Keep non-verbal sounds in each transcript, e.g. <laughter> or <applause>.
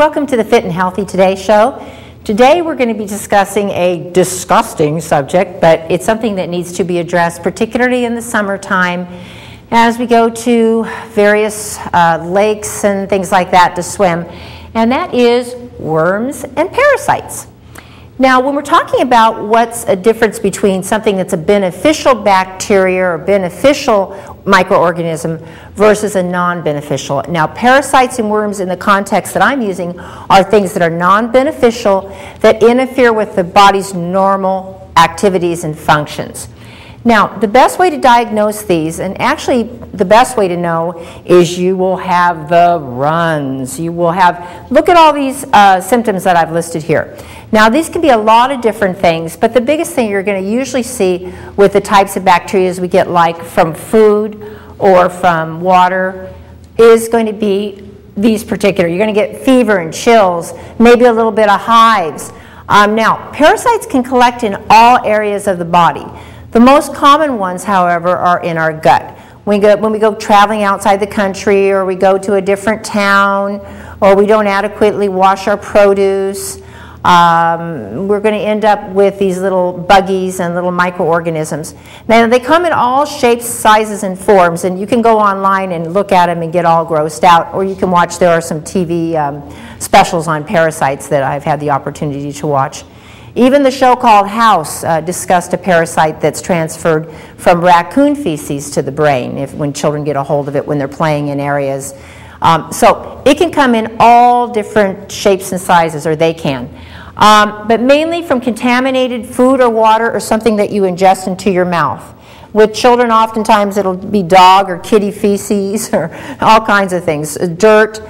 Welcome to the Fit and Healthy Today show. Today we're going to be discussing a disgusting subject, but it's something that needs to be addressed, particularly in the summertime as we go to various uh, lakes and things like that to swim, and that is worms and parasites. Now, when we're talking about what's a difference between something that's a beneficial bacteria or beneficial microorganism versus a non-beneficial. Now, parasites and worms in the context that I'm using are things that are non-beneficial that interfere with the body's normal activities and functions. Now, the best way to diagnose these, and actually the best way to know, is you will have the runs. You will have, look at all these uh, symptoms that I've listed here. Now, these can be a lot of different things, but the biggest thing you're going to usually see with the types of bacteria we get like from food or from water is going to be these particular. You're going to get fever and chills, maybe a little bit of hives. Um, now, parasites can collect in all areas of the body. The most common ones, however, are in our gut. When we, go, when we go traveling outside the country or we go to a different town or we don't adequately wash our produce, um, we're going to end up with these little buggies and little microorganisms. Now, they come in all shapes, sizes, and forms, and you can go online and look at them and get all grossed out, or you can watch, there are some TV um, specials on parasites that I've had the opportunity to watch. Even the show called House uh, discussed a parasite that's transferred from raccoon feces to the brain if, when children get a hold of it when they're playing in areas. Um, so it can come in all different shapes and sizes, or they can. Um, but mainly from contaminated food or water or something that you ingest into your mouth. With children, oftentimes it'll be dog or kitty feces <laughs> or all kinds of things, dirt.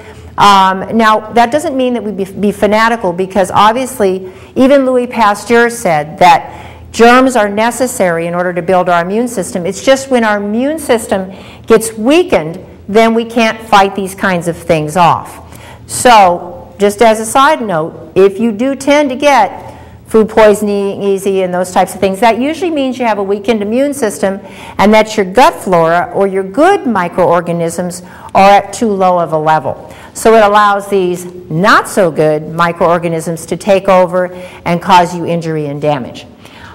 Um, now, that doesn't mean that we be, be fanatical because obviously, even Louis Pasteur said that germs are necessary in order to build our immune system. It's just when our immune system gets weakened, then we can't fight these kinds of things off. So, just as a side note, if you do tend to get food poisoning easy and those types of things, that usually means you have a weakened immune system and that your gut flora or your good microorganisms are at too low of a level. So it allows these not so good microorganisms to take over and cause you injury and damage.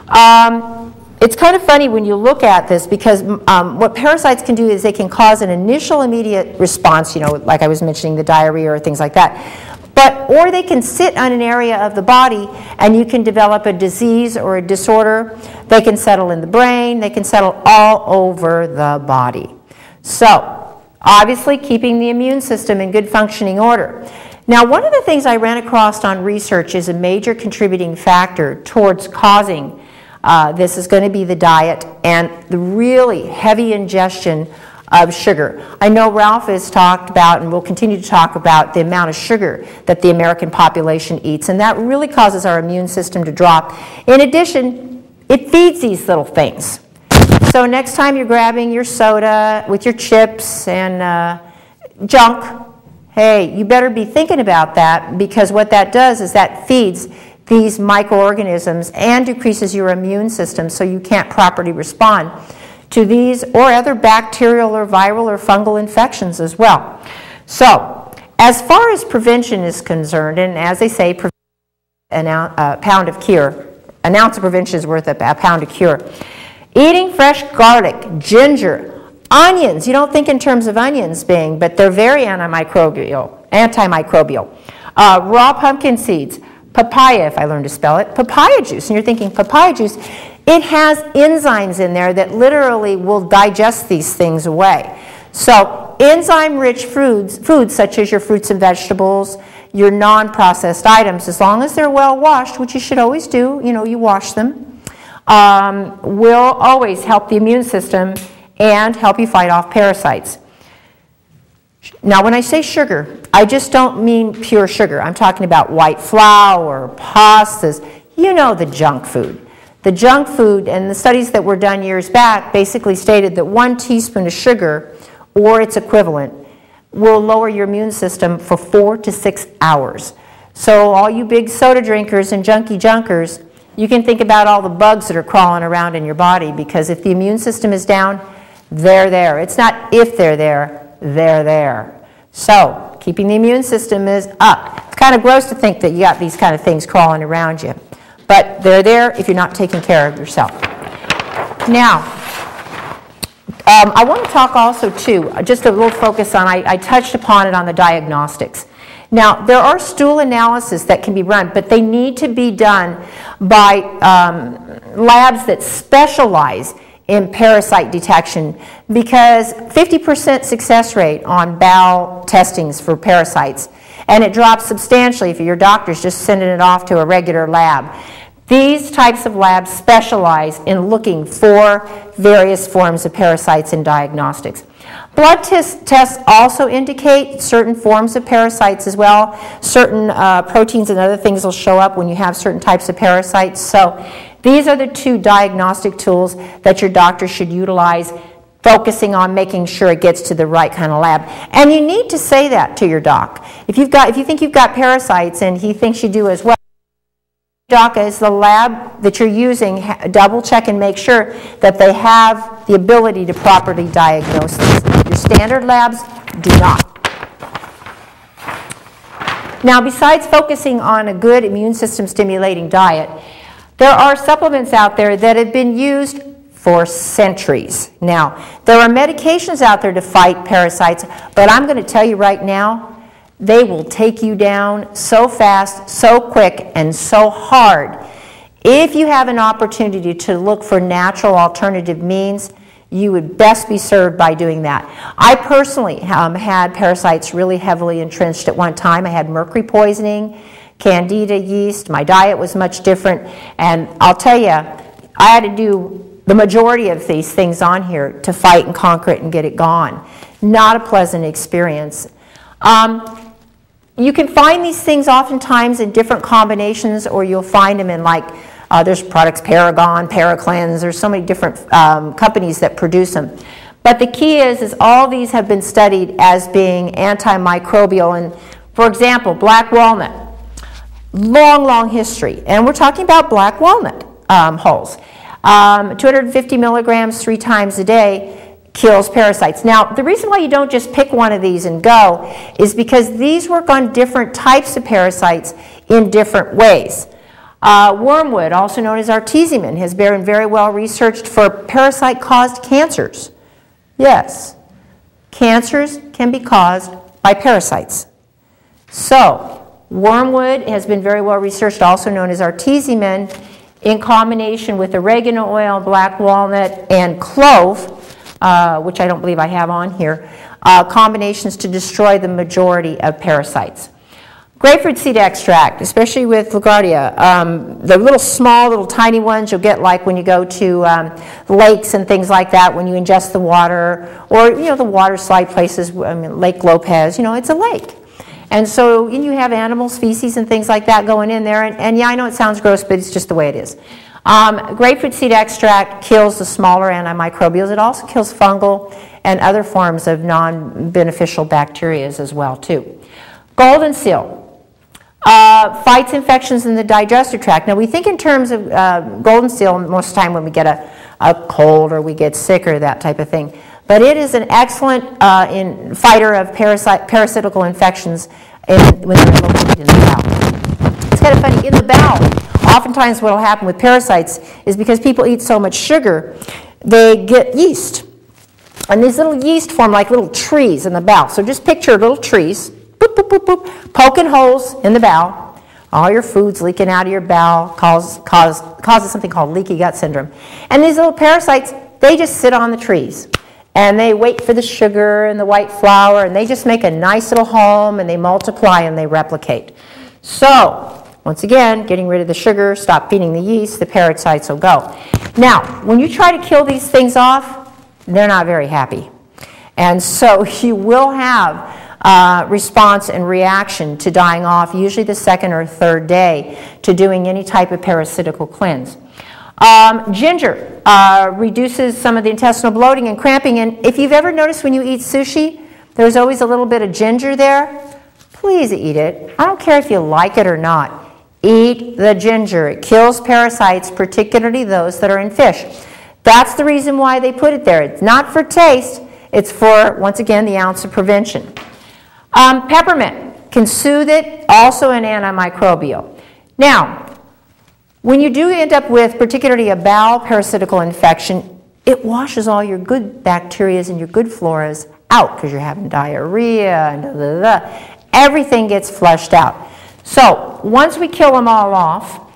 Um, it's kind of funny when you look at this because um, what parasites can do is they can cause an initial immediate response, you know, like I was mentioning the diarrhea or things like that. But, or they can sit on an area of the body and you can develop a disease or a disorder. They can settle in the brain, they can settle all over the body. So, Obviously, keeping the immune system in good functioning order. Now, one of the things I ran across on research is a major contributing factor towards causing uh, this is going to be the diet and the really heavy ingestion of sugar. I know Ralph has talked about and will continue to talk about the amount of sugar that the American population eats, and that really causes our immune system to drop. In addition, it feeds these little things. So next time you're grabbing your soda with your chips and uh, junk, hey, you better be thinking about that because what that does is that feeds these microorganisms and decreases your immune system so you can't properly respond to these or other bacterial or viral or fungal infections as well. So, as far as prevention is concerned, and as they say, a pound of cure, an ounce of prevention is worth a pound of cure. Eating fresh garlic, ginger, onions. You don't think in terms of onions being, but they're very antimicrobial. Antimicrobial. Uh, raw pumpkin seeds, papaya, if I learn to spell it, papaya juice. And you're thinking papaya juice. It has enzymes in there that literally will digest these things away. So enzyme-rich foods, foods such as your fruits and vegetables, your non-processed items, as long as they're well washed, which you should always do, you know, you wash them, um, will always help the immune system and help you fight off parasites. Now, when I say sugar, I just don't mean pure sugar. I'm talking about white flour, pastas, you know the junk food. The junk food and the studies that were done years back basically stated that one teaspoon of sugar or its equivalent will lower your immune system for four to six hours. So all you big soda drinkers and junky junkers, you can think about all the bugs that are crawling around in your body because if the immune system is down, they're there. It's not if they're there, they're there. So, keeping the immune system is up. It's kind of gross to think that you got these kind of things crawling around you. But they're there if you're not taking care of yourself. Now, um, I want to talk also, too, just a little focus on, I, I touched upon it on the diagnostics. Now, there are stool analysis that can be run, but they need to be done by um, labs that specialize in parasite detection because 50% success rate on bowel testings for parasites, and it drops substantially if your doctor's just sending it off to a regular lab. These types of labs specialize in looking for various forms of parasites in diagnostics. Blood tests also indicate certain forms of parasites as well. Certain uh, proteins and other things will show up when you have certain types of parasites. So these are the two diagnostic tools that your doctor should utilize focusing on making sure it gets to the right kind of lab. And you need to say that to your doc. If, you've got, if you think you've got parasites and he thinks you do as well, DACA is the lab that you're using, double check and make sure that they have the ability to properly diagnose this. Your standard labs do not. Now, besides focusing on a good immune system stimulating diet, there are supplements out there that have been used for centuries. Now, there are medications out there to fight parasites, but I'm going to tell you right now, they will take you down so fast, so quick, and so hard. If you have an opportunity to look for natural alternative means, you would best be served by doing that. I personally um, had parasites really heavily entrenched at one time. I had mercury poisoning, candida yeast. My diet was much different. And I'll tell you, I had to do the majority of these things on here to fight and conquer it and get it gone. Not a pleasant experience. Um, you can find these things oftentimes in different combinations or you'll find them in like, uh, there's products Paragon, Paracleanse, there's so many different um, companies that produce them. But the key is, is all these have been studied as being antimicrobial. And for example, black walnut, long, long history. And we're talking about black walnut um, hulls. Um, 250 milligrams three times a day kills parasites. Now, the reason why you don't just pick one of these and go is because these work on different types of parasites in different ways. Uh, wormwood, also known as artesunate, has been very well researched for parasite-caused cancers. Yes, cancers can be caused by parasites. So, wormwood has been very well researched, also known as artesunate, in combination with oregano oil, black walnut, and clove, uh, which I don't believe I have on here, uh, combinations to destroy the majority of parasites. Grapefruit seed extract, especially with Giardia, um, the little small, little tiny ones you'll get like when you go to um, lakes and things like that when you ingest the water, or you know the water slide places, I mean, Lake Lopez, you know, it's a lake. And so you have animals, feces, and things like that going in there. And, and yeah, I know it sounds gross, but it's just the way it is. Um, grapefruit seed extract kills the smaller antimicrobials. It also kills fungal and other forms of non-beneficial bacteria as well too. Golden seal. Uh, fights infections in the digestive tract. Now we think in terms of uh, golden seal most of the time when we get a, a cold or we get sick or that type of thing. But it is an excellent uh, in fighter of parasite, parasitical infections in, when they're located in the bowel. It's kind of funny, in the bowel, oftentimes what will happen with parasites is because people eat so much sugar, they get yeast. And these little yeast form like little trees in the bowel. So just picture little trees, boop, boop, boop, boop, poking holes in the bowel. All your food's leaking out of your bowel, cause, cause, causes something called leaky gut syndrome. And these little parasites, they just sit on the trees. And they wait for the sugar and the white flour, and they just make a nice little home, and they multiply and they replicate. So, once again, getting rid of the sugar, stop feeding the yeast, the parasites will go. Now, when you try to kill these things off, they're not very happy. And so <laughs> you will have uh, response and reaction to dying off, usually the second or third day, to doing any type of parasitical cleanse. Um, ginger uh, reduces some of the intestinal bloating and cramping. And if you've ever noticed when you eat sushi, there's always a little bit of ginger there. Please eat it. I don't care if you like it or not. Eat the ginger. It kills parasites, particularly those that are in fish. That's the reason why they put it there. It's not for taste. It's for, once again, the ounce of prevention. Um, peppermint can soothe it, also an antimicrobial. Now, when you do end up with particularly a bowel parasitical infection, it washes all your good bacteria and your good floras out because you're having diarrhea and everything gets flushed out. So once we kill them all off,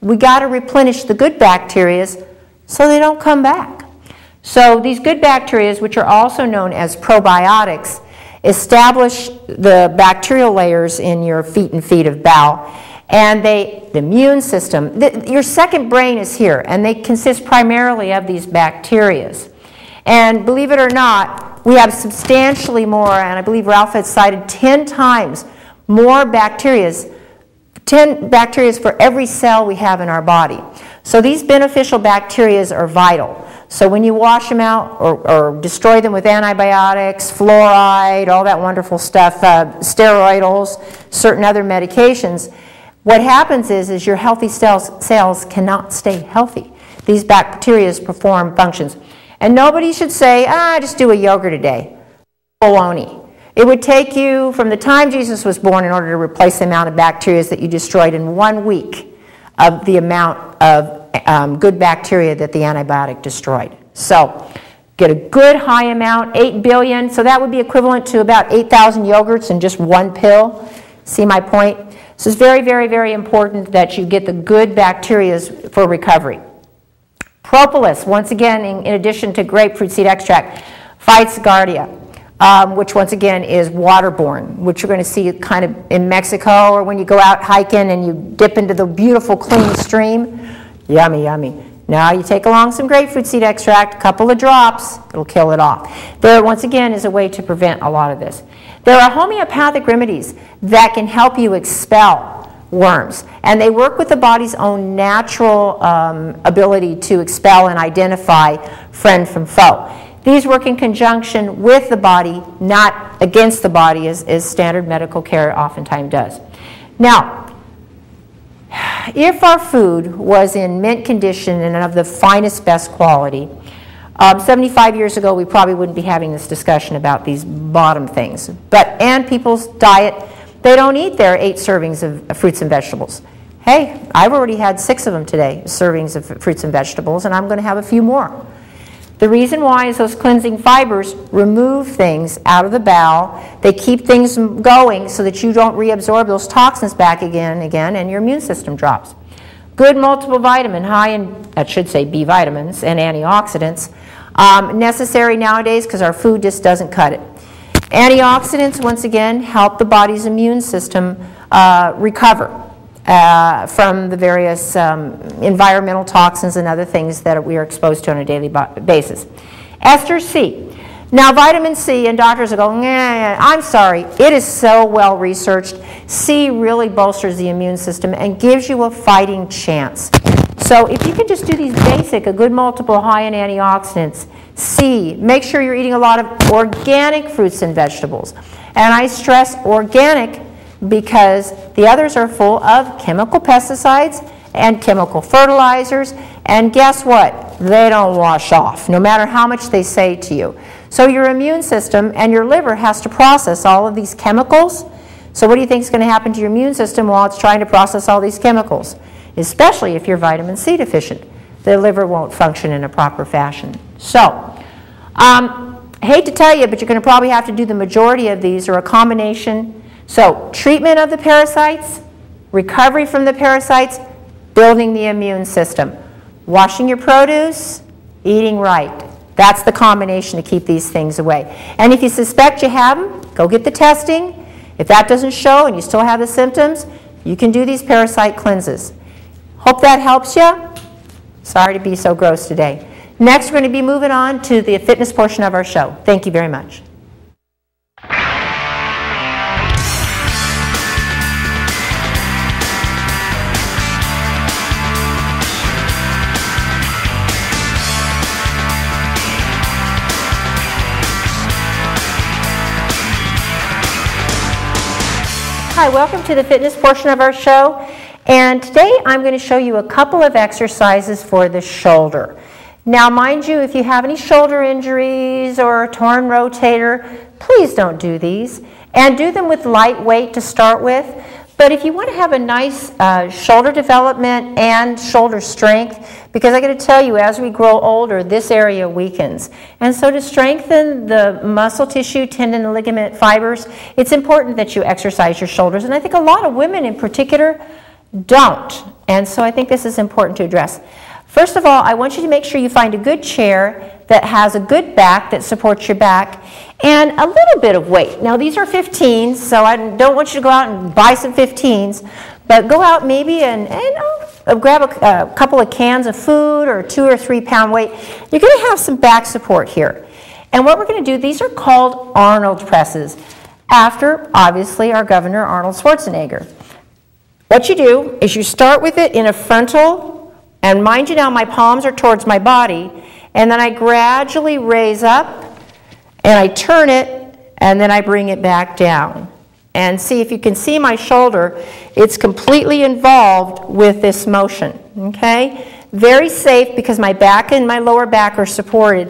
we got to replenish the good bacteria so they don't come back. So these good bacteria, which are also known as probiotics, establish the bacterial layers in your feet and feet of bowel. And they, the immune system, the, your second brain is here, and they consist primarily of these bacteria. And believe it or not, we have substantially more, and I believe Ralph had cited 10 times more bacteria, 10 bacteria for every cell we have in our body. So these beneficial bacteria are vital. So when you wash them out or, or, destroy them with antibiotics, fluoride, all that wonderful stuff, uh, steroidals, certain other medications, what happens is, is your healthy cells, cells cannot stay healthy. These bacteria perform functions. And nobody should say, ah, just do a yogurt a day. Baloney. It would take you from the time Jesus was born in order to replace the amount of bacteria that you destroyed in one week of the amount of um, good bacteria that the antibiotic destroyed. So get a good high amount, 8 billion, so that would be equivalent to about 8,000 yogurts in just one pill. See my point? So it's very, very, very important that you get the good bacteria for recovery. Propolis, once again, in, in addition to grapefruit seed extract, fights Giardia. Um, which once again is waterborne, which you're going to see kind of in Mexico or when you go out hiking and you dip into the beautiful clean stream. Yummy, yummy. Now you take along some grapefruit seed extract, a couple of drops, it'll kill it off. There, once again, is a way to prevent a lot of this. There are homeopathic remedies that can help you expel worms, and they work with the body's own natural um, ability to expel and identify friend from foe. These work in conjunction with the body, not against the body, as, as standard medical care oftentimes does. Now, if our food was in mint condition and of the finest, best quality, um, 75 years ago, we probably wouldn't be having this discussion about these bottom things. But, and people's diet, they don't eat their eight servings of fruits and vegetables. Hey, I've already had six of them today, servings of fruits and vegetables, and I'm going to have a few more. The reason why is those cleansing fibers remove things out of the bowel. They keep things going so that you don't reabsorb those toxins back again and again, and your immune system drops. Good multiple vitamin, high in, I should say B vitamins and antioxidants, um, necessary nowadays because our food just doesn't cut it. Antioxidants, once again, help the body's immune system uh, recover uh, from the various um, environmental toxins and other things that we are exposed to on a daily basis. Ester C. Now, vitamin C, and doctors are going, I'm sorry, it is so well researched. C really bolsters the immune system and gives you a fighting chance. So, if you can just do these basic, a good multiple high in antioxidants, C, make sure you're eating a lot of organic fruits and vegetables. And I stress organic because the others are full of chemical pesticides and chemical fertilizers. And guess what? They don't wash off, no matter how much they say to you. So your immune system and your liver has to process all of these chemicals. So what do you think is going to happen to your immune system while it's trying to process all these chemicals? Especially if you're vitamin C deficient. The liver won't function in a proper fashion. So, um, hate to tell you, but you're going to probably have to do the majority of these or a combination so treatment of the parasites, recovery from the parasites, building the immune system. Washing your produce, eating right. That's the combination to keep these things away. And if you suspect you have them, go get the testing. If that doesn't show and you still have the symptoms, you can do these parasite cleanses. Hope that helps you. Sorry to be so gross today. Next, we're going to be moving on to the fitness portion of our show. Thank you very much. Hi, welcome to the fitness portion of our show. And today I'm going to show you a couple of exercises for the shoulder. Now, mind you, if you have any shoulder injuries or a torn rotator, please don't do these. And do them with light weight to start with. But if you want to have a nice uh, shoulder development and shoulder strength, because I got to tell you, as we grow older, this area weakens. And so to strengthen the muscle tissue, tendon, ligament, fibers, it's important that you exercise your shoulders. And I think a lot of women in particular don't. And so I think this is important to address. First of all, I want you to make sure you find a good chair that has a good back that supports your back and a little bit of weight. Now these are 15s, so I don't want you to go out and buy some 15s, but go out maybe and, and uh, grab a, a couple of cans of food or two or three pound weight. You're going to have some back support here. And what we're going to do, these are called Arnold presses, after obviously our governor Arnold Schwarzenegger. What you do is you start with it in a frontal, and mind you now, my palms are towards my body, and then I gradually raise up and I turn it and then I bring it back down. And see if you can see my shoulder, it's completely involved with this motion, okay? Very safe because my back and my lower back are supported.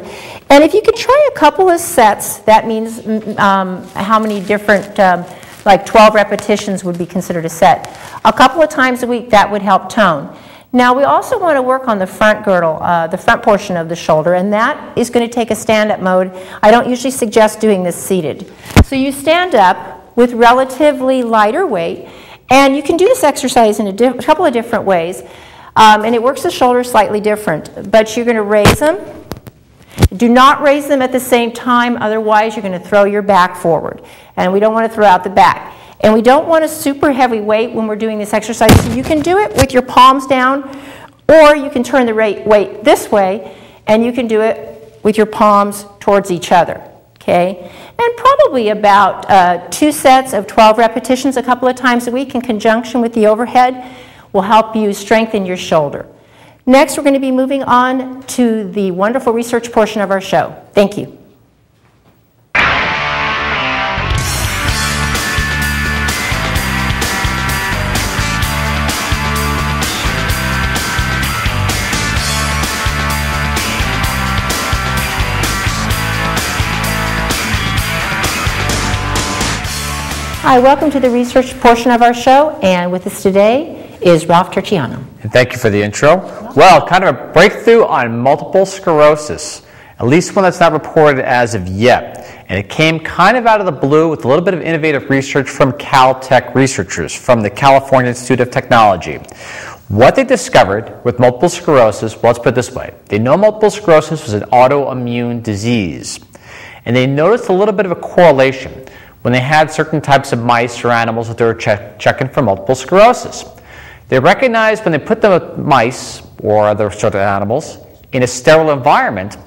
And if you could try a couple of sets, that means mm, um, how many different, um, like 12 repetitions would be considered a set. A couple of times a week, that would help tone. Now we also want to work on the front girdle, uh, the front portion of the shoulder, and that is going to take a stand-up mode. I don't usually suggest doing this seated. So you stand up with relatively lighter weight, and you can do this exercise in a couple of different ways, um, and it works the shoulders slightly different. But you're going to raise them. Do not raise them at the same time, otherwise you're going to throw your back forward, and we don't want to throw out the back. And we don't want a super heavy weight when we're doing this exercise. So you can do it with your palms down, or you can turn the weight this way, and you can do it with your palms towards each other. Okay? And probably about uh, two sets of 12 repetitions a couple of times a week in conjunction with the overhead will help you strengthen your shoulder. Next, we're going to be moving on to the wonderful research portion of our show. Thank you. Hi, welcome to the research portion of our show, and with us today is Ralph Turchiano. And thank you for the intro. Well, kind of a breakthrough on multiple sclerosis, at least one that's not reported as of yet. And it came kind of out of the blue with a little bit of innovative research from Caltech researchers from the California Institute of Technology. What they discovered with multiple sclerosis, well, let's put it this way. They know multiple sclerosis was an autoimmune disease. And they noticed a little bit of a correlation when they had certain types of mice or animals that they were check, checking for multiple sclerosis. They recognized when they put the mice or other sort of animals in a sterile environment,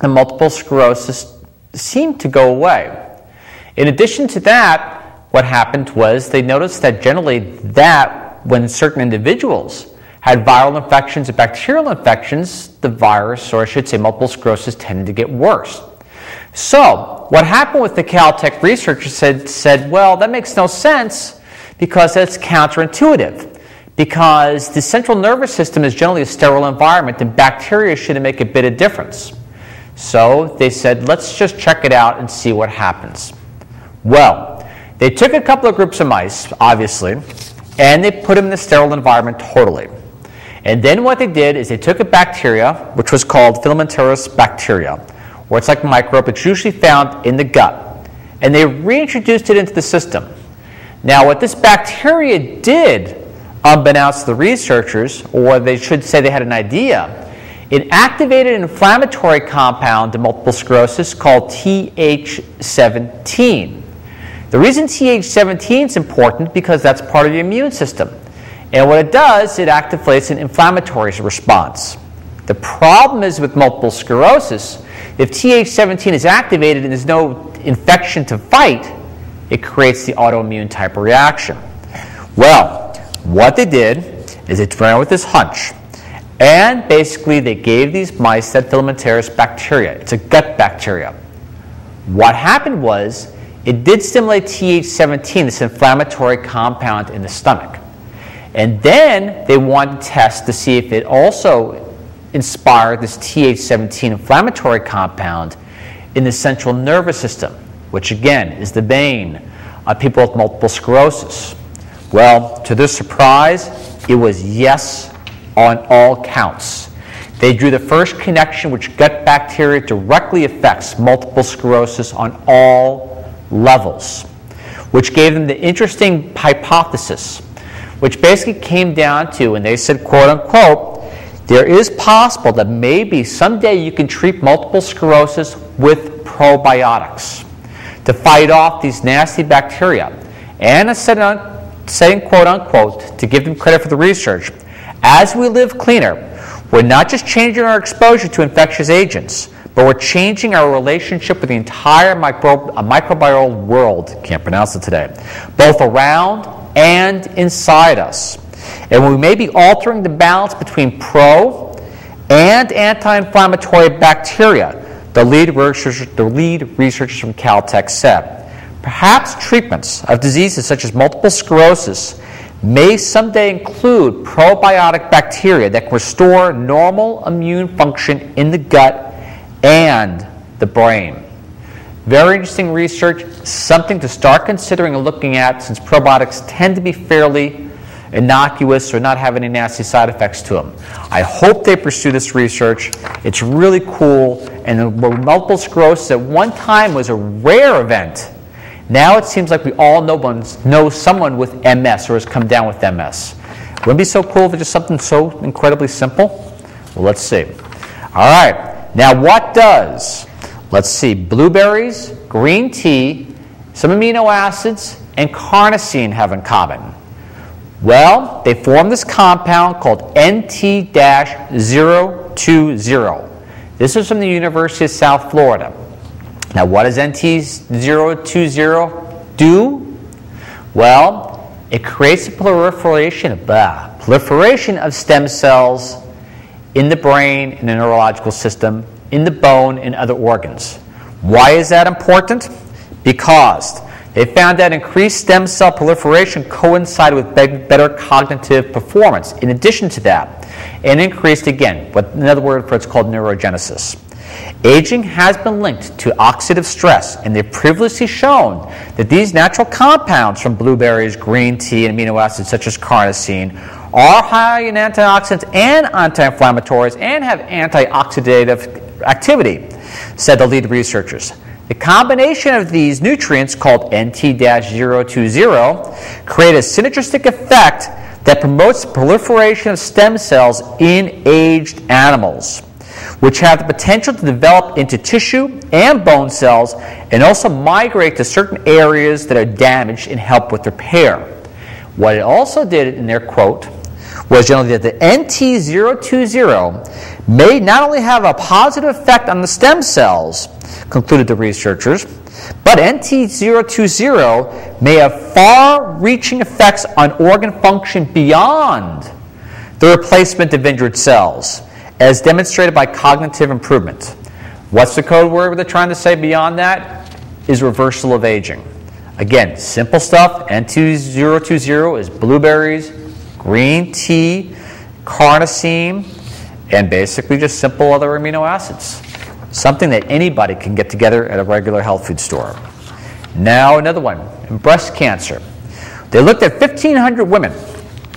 the multiple sclerosis seemed to go away. In addition to that, what happened was they noticed that generally that when certain individuals had viral infections and bacterial infections, the virus, or I should say multiple sclerosis, tended to get worse. So, what happened with the Caltech researchers said, said, well, that makes no sense because that's counterintuitive. Because the central nervous system is generally a sterile environment and bacteria shouldn't make a bit of difference. So they said, let's just check it out and see what happens. Well, they took a couple of groups of mice, obviously, and they put them in the sterile environment totally. And then what they did is they took a bacteria, which was called filamentous bacteria, or it's like a microbe. It's usually found in the gut. And they reintroduced it into the system. Now, what this bacteria did, unbeknownst to the researchers, or they should say they had an idea, it activated an inflammatory compound in multiple sclerosis called Th17. The reason Th17 is important because that's part of the immune system. And what it does, it activates an inflammatory response. The problem is with multiple sclerosis, if Th17 is activated and there's no infection to fight, it creates the autoimmune type of reaction. Well, what they did is they ran with this hunch. And basically, they gave these mice that bacteria. It's a gut bacteria. What happened was, it did stimulate Th17, this inflammatory compound in the stomach. And then they wanted to test to see if it also inspire this Th17 inflammatory compound in the central nervous system. which again is the bane of people with multiple sclerosis? Well, to their surprise, it was yes on all counts. They drew the first connection which gut bacteria directly affects multiple sclerosis on all levels, which gave them the interesting hypothesis, which basically came down to, and they said, quote unquote, there is possible that maybe someday you can treat multiple sclerosis with probiotics to fight off these nasty bacteria. And saying quote unquote, to give them credit for the research, as we live cleaner, we're not just changing our exposure to infectious agents, but we're changing our relationship with the entire micro, uh, microbial world, can't pronounce it today, both around and inside us. And we may be altering the balance between pro and anti inflammatory bacteria, the lead, the lead researchers from Caltech said. Perhaps treatments of diseases such as multiple sclerosis may someday include probiotic bacteria that can restore normal immune function in the gut and the brain. Very interesting research, something to start considering and looking at since probiotics tend to be fairly innocuous or not have any nasty side effects to them. I hope they pursue this research. It's really cool. And multiple sclerosis at one time was a rare event now it seems like we all know, know someone with MS or has come down with MS. Wouldn't be so cool if it's just something so incredibly simple? Well, let's see. All right. Now, what does, let's see, blueberries, green tea, some amino acids, and carnosine have in common? Well, they form this compound called NT 020. This is from the University of South Florida. Now, what does NT020 do? Well, it creates a proliferation blah, uh, proliferation of stem cells in the brain, in the neurological system, in the bone, and other organs. Why is that important? Because they found that increased stem cell proliferation coincided with better cognitive performance. In addition to that, and increased again, what another word for it's called neurogenesis. Aging has been linked to oxidative stress, and they've previously shown that these natural compounds from blueberries, green tea, and amino acids such as carnosine are high in antioxidants and anti inflammatories and have antioxidative activity, said the lead researchers. The combination of these nutrients, called NT 020, create a synergistic effect that promotes the proliferation of stem cells in aged animals which have the potential to develop into tissue and bone cells and also migrate to certain areas that are damaged and help with repair. What it also did in their quote was generally that the NT020 may not only have a positive effect on the stem cells, concluded the researchers, but NT020 may have far reaching effects on organ function beyond the replacement of injured cells as demonstrated by cognitive improvement. What's the code word they're trying to say beyond that? Is reversal of aging. Again, simple stuff. NT020 is blueberries, green tea, carnosine, and basically just simple other amino acids. Something that anybody can get together at a regular health food store. Now, another one breast cancer. They looked at 1,500 women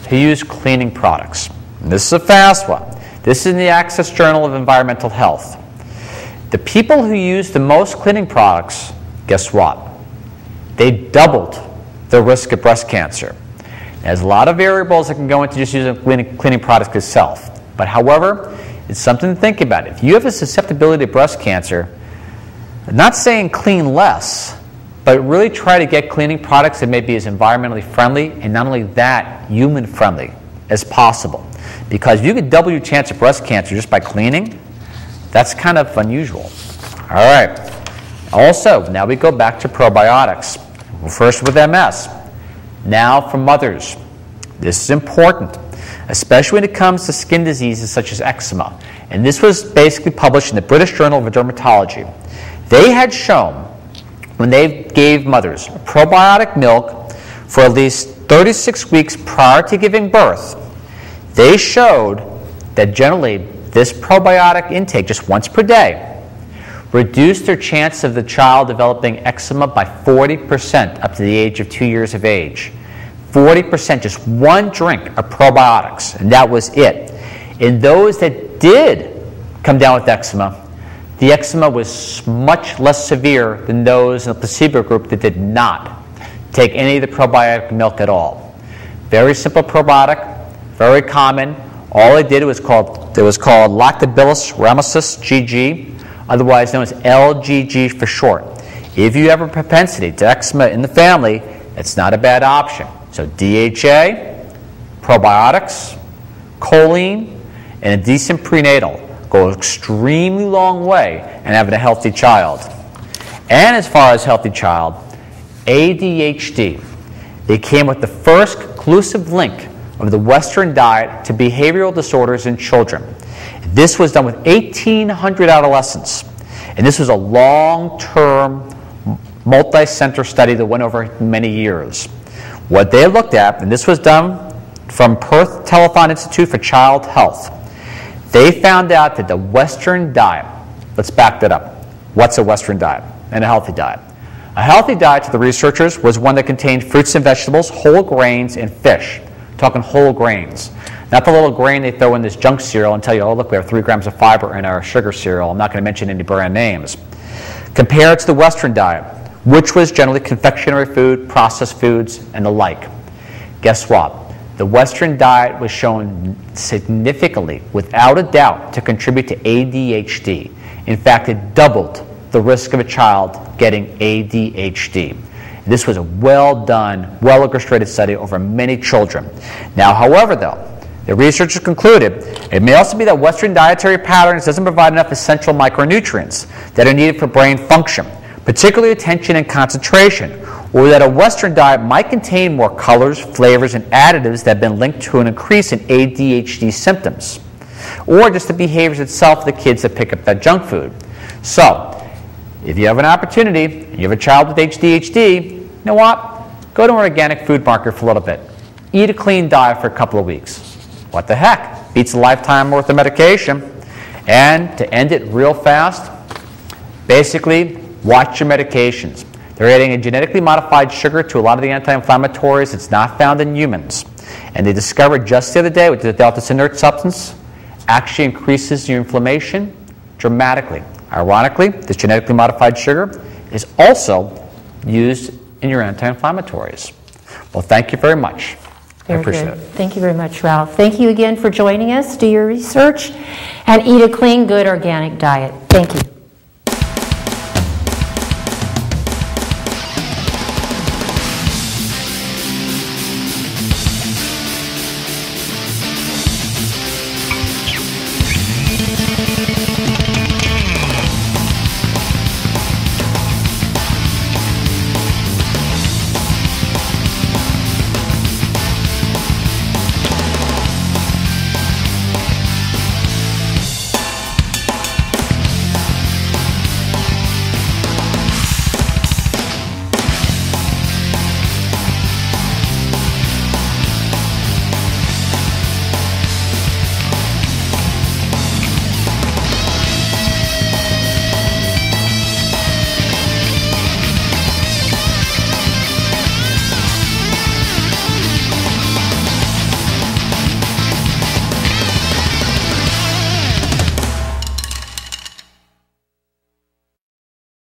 who use cleaning products. And this is a fast one. This is in the Access Journal of Environmental Health. The people who use the most cleaning products, guess what? They doubled the risk of breast cancer. There's a lot of variables that can go into just using cleaning, cleaning products itself. But however, it's something to think about. If you have a susceptibility to breast cancer, I'm not saying clean less, but really try to get cleaning products that may be as environmentally friendly and not only that, human friendly as possible. Because you could double your chance of breast cancer just by cleaning, that's kind of unusual. All right. Also, now we go back to probiotics. First with MS. Now for mothers. This is important, especially when it comes to skin diseases such as eczema. And this was basically published in the British Journal of Dermatology. They had shown when they gave mothers probiotic milk for at least 36 weeks prior to giving birth, they showed that generally this probiotic intake, just once per day, reduced their chance of the child developing eczema by 40% up to the age of two years of age. 40%, just one drink of probiotics, and that was it. In those that did come down with eczema, the eczema was much less severe than those in the placebo group that did not take any of the probiotic milk at all. Very simple probiotic, very common. All it did was called it was called Lactobacillus rhamnosus GG, otherwise known as LGG for short. If you have a propensity to eczema in the family, it's not a bad option. So DHA, probiotics, choline, and a decent prenatal go an extremely long way in having a healthy child. And as far as healthy child, ADHD. They came with the first conclusive link of the Western diet to behavioral disorders in children. This was done with 1,800 adolescents. And this was a long term, multi center study that went over many years. What they looked at, and this was done from Perth Telethon Institute for Child Health, they found out that the Western diet, let's back that up. What's a Western diet and a healthy diet? A healthy diet to the researchers was one that contained fruits and vegetables, whole grains, and fish. Talking whole grains. Not the little grain they throw in this junk cereal and tell you, oh, look, we have three grams of fiber in our sugar cereal. I'm not going to mention any brand names. Compared to the Western diet, which was generally confectionery food, processed foods, and the like. Guess what? The Western diet was shown significantly, without a doubt, to contribute to ADHD. In fact, it doubled the risk of a child getting ADHD. This was a well done, well orchestrated study over many children. Now, however, though, the researchers concluded it may also be that Western dietary patterns doesn't provide enough essential micronutrients that are needed for brain function, particularly attention and concentration, or that a Western diet might contain more colors, flavors, and additives that have been linked to an increase in ADHD symptoms, or just the behaviors itself of the kids that pick up that junk food. So, if you have an opportunity, you have a child with ADHD, you know what? Go to an organic food market for a little bit. Eat a clean diet for a couple of weeks. What the heck? Beats a lifetime worth of medication. And to end it real fast, basically, watch your medications. They're adding a genetically modified sugar to a lot of the anti inflammatories. It's not found in humans. And they discovered just the other day with the delta inert substance actually increases your inflammation dramatically. Ironically, this genetically modified sugar is also used in your anti-inflammatories. Well, thank you very much. Very I appreciate good. it. Thank you very much, Ralph. Thank you again for joining us. Do your research and eat a clean, good, organic diet. Thank you.